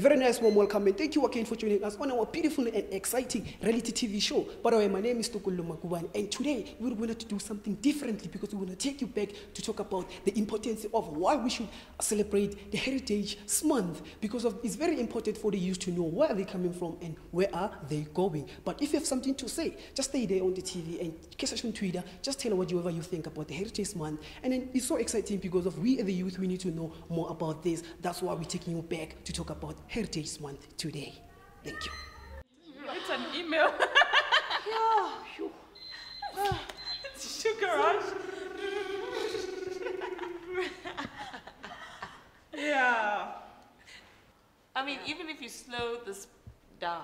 very nice warm welcome and thank you again for joining us on our beautiful and exciting reality TV show. By the way, my name is Tukulu Makuban and today we're going to do something differently because we're going to take you back to talk about the importance of why we should celebrate the Heritage Month because of, it's very important for the youth to know where they're coming from and where are they going. But if you have something to say, just stay there on the TV and catch us on Twitter. Just tell us whatever you think about the Heritage Month. And then it's so exciting because of we the youth, we need to know more about this. That's why we're taking you back to talk about Heritage Month today. Thank you. It's an email. Yeah. it's sugar rush. yeah. I mean, even if you slow this down,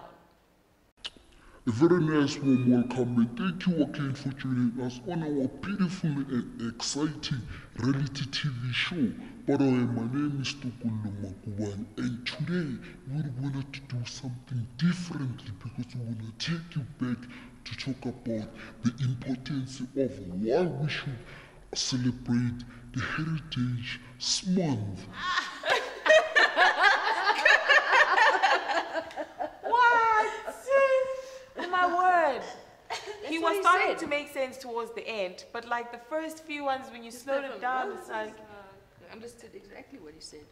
A very nice warm welcome and thank you again for joining us on our beautiful and exciting reality TV show. By the way, my name is Tukulu Makuban and today we're going to do something differently because we want to take you back to talk about the importance of why we should celebrate the Heritage Month. what? oh my word! he what was he starting said. to make sense towards the end, but like the first few ones, when you slowed it down, it's like. I understood exactly what he said.